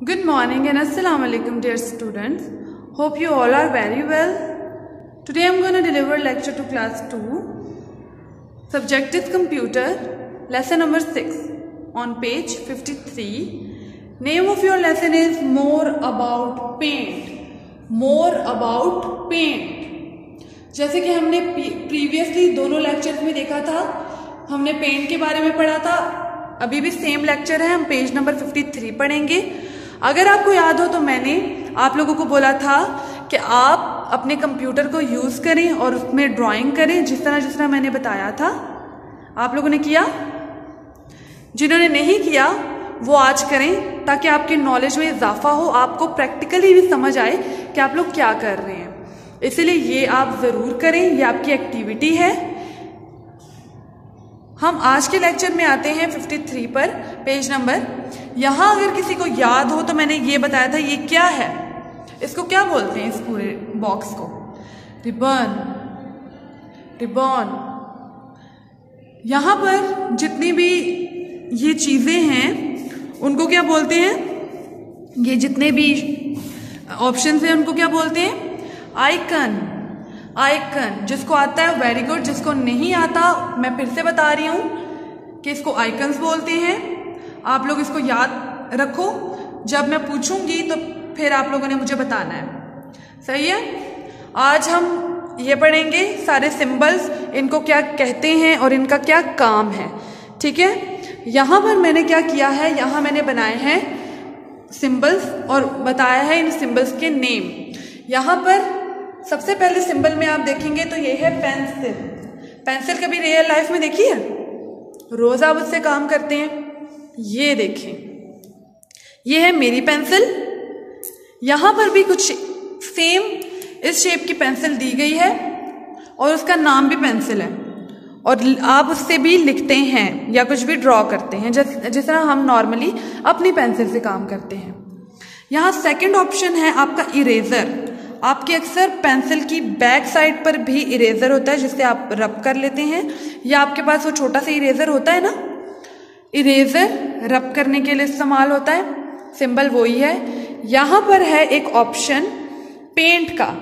Good morning and assalamu alaikum dear students. Hope you all are very well. Today I am going to deliver lecture to class 2. Subject is computer. Lesson number 6 on page 53. Name of your lesson is more about paint. More about paint. जैसे कि हमने previously दोनों lectures में देखा था हमने paint के बारे में पढ़ा था अभी भी सेम लेक्चर है हम पेज नंबर 53 पढ़ेंगे अगर आपको याद हो तो मैंने आप लोगों को बोला था कि आप अपने कंप्यूटर को यूज़ करें और उसमें ड्राइंग करें, जिस तरह जिस तरह मैंने बताया था। आप लोगों ने किया? जिन्होंने नहीं किया, वो आज करें, ताकि आपके नॉलेज में इजाफा हो, आपको प्रैक्टिकली भी समझ आए कि आप लोग क्या कर रहे हैं। इसलिए ये आप ज़रूर करें, ये आपकी एक्टिविटी है। हम आज के लेक्चर में आते हैं 53 पर पेज नंबर यहाँ अगर किसी को याद हो तो मैंने ये बताया था, ये क्या है? इसको क्या बोलते हैं इस पूरे बॉक्स को? Ribbon ribbon. यहाँ पर जितनी भी ये चीज़ें हैं, उनको क्या बोलते हैं? ये जितने भी ऑप्शन हैं, उनको क्या बोलते हैं? आइकन आइकन जिसको आता है वेरी गुड जिसको नहीं आता, मैं फिर से बता रही हूँ कि इसको आइकन्स बोलते हैं। आप लोग इसको याद रखो। जब मैं पूछूँगी तो फिर आप लोगों ने मुझे बताना है। सही है? आज हम ये पढ़ेंगे सारे सिंबल्स इनको क्या कहते हैं और इनका क्या काम है। ठीक है? यहाँ पर मैंने क्या किया है, यहाँ मैंने बनाए हैं सिंबल्स और बताया है इन सिंबल्स के नेम यहाँ पर सबसे पहले सिंबल में आप देखेंगे तो ये है पेंसिल। पेंसिल कभी रियल लाइफ में देखी है? रोज आप उससे काम करते हैं। ये देखें। ये है मेरी पेंसिल। यहाँ पर भी कुछ सेम इस शेप की पेंसिल दी गई है और उसका नाम भी पेंसिल है। और आप उससे भी लिखते हैं या कुछ भी ड्रॉ करते हैं, जिस तरह हम नॉर्मली अपनी पेंसिल से काम करते हैं। यहाँ सेकंड ऑप्शन है आपका इरेजर आपके अक्सर पेंसिल की बैक साइड पर भी इरेजर होता है जिससे आप रब कर लेते हैं। या आपके पास वो छोटा सा इरेजर होता है ना? इरेजर रब करने के लिए इस्तेमाल होता है। सिंबल वही है। यहाँ पर है एक ऑप्शन, पेंट का।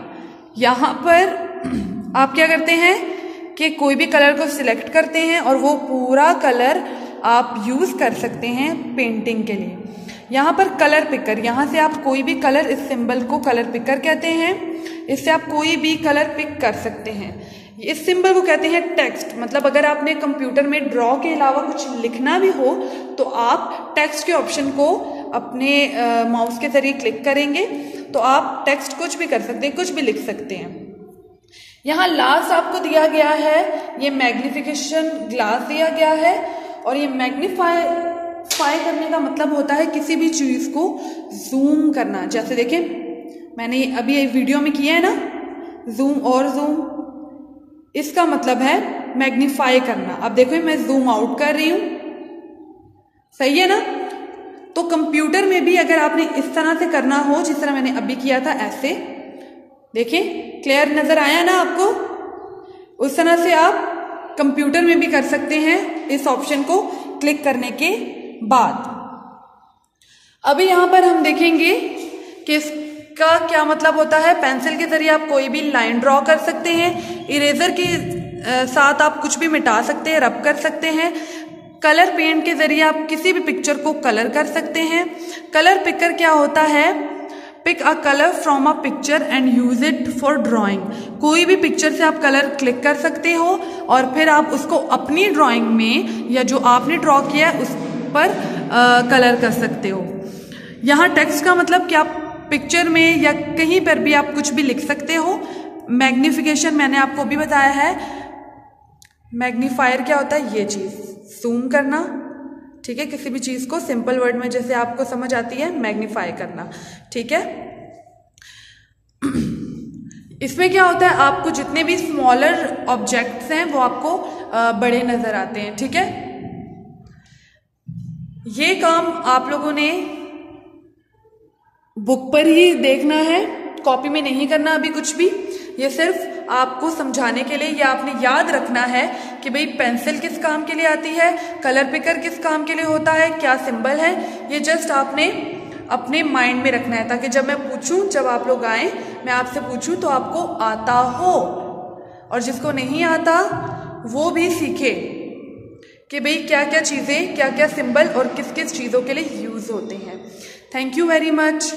यहाँ पर आप क्या करते हैं कि कोई भी कलर को सिलेक्ट करते हैं और वो पूरा कलर आप यूज़ कर सकते हैं पेंटिंग के लिए। यहाँ पर कलर पिकर यहाँ से आप कोई भी कलर इस सिंबल को कलर पिकर कहते हैं। इससे आप कोई भी कलर पिक कर सकते हैं। इस सिंबल को कहते हैं टेक्स्ट मतलब अगर आपने कंप्यूटर में ड्रॉ के अलावा कुछ लिखना भी हो तो आप टेक्स्ट के ऑप्शन को अपने माउस के ज़रिए क्लिक करेंगे तो आप टेक्स्ट कुछ भी कर सकते हैं, कुछ भी लिख सकते हैं। यहाँ लास्ट आपको दिया गया है, ये मैग्निफिकेशन ग्लास दिया गया है, और ये मैग्नीफाई फाई करने का मतलब होता है किसी भी चीज़ को जूम करना। जैसे देखें, मैंने अभी वीडियो में किया है ना? जूम और जूम इसका मतलब है मैग्नीफाई करना। अब देखो, मैं जूम आउट कर रही हूँ। सही है ना? तो कंप्यूटर में भी अगर आपने इस तरह से करना हो, जिस तरह मैंने अभी किया था, ऐसे। देखें क्लियर नज़र आया ना आपको? उस तरह से आप कंप्यूटर में भी कर सकते हैं इस ऑप्शन को क्लिक करने के बाद। अभी यहाँ पर हम देखेंगे कि इसका क्या मतलब होता है। पेंसिल के ज़रिए आप कोई भी लाइन ड्रॉ कर सकते हैं। इरेजर के साथ आप कुछ भी मिटा सकते हैं, रब कर सकते हैं। कलर पेंट के ज़रिए आप किसी भी पिक्चर को कलर कर सकते हैं। कलर पिकर क्या होता है? Pick a colour from a picture and use it for drawing. कोई भी पिक्चर से आप कलर क्लिक कर सकते हो और फिर आप उसको अपनी ड्राइंग में या जो आपने ड्रॉ किया है, उस पर आ, कलर कर सकते हो। यहाँ टेक्स्ट का मतलब कि आप पिक्चर में या कहीं पर भी आप कुछ भी लिख सकते हो। मैग्निफिकेशन मैंने आपको भी बताया है। मैग्नीफायर क्या होता है? ये चीज़। जूम करना। ठीक है? किसी भी चीज़ को सिंपल वर्ड में जैसे आपको समझ आती है मैग्नीफाई करना। ठीक है? इसमें क्या होता है? आपको जितने भी स्मॉलर ऑब्जेक्ट्स हैं वो आपको बड़े नज़र आते हैं। ठीक है? ये काम आप लोगों ने बुक पर ही देखना है, कॉपी में नहीं करना अभी कुछ भी। ये सिर्फ़ आपको समझाने के लिए या आपने याद रखना है कि भाई पेंसिल किस काम के लिए आती है, कलर पिकर किस काम के लिए होता है, क्या सिंबल है, ये जस्ट आपने अपने माइंड में रखना है ताकि जब मैं पूछूँ, जब आप लोग आए, मैं आपसे पूछूँ तो आपको आता हो। और जिसको नहीं आता, वो भी सीखे। कि भाई क्या क्या चीज़ें क्या क्या सिंबल और किस किस चीज़ों के लिए यूज़ होते हैं। Thank you very much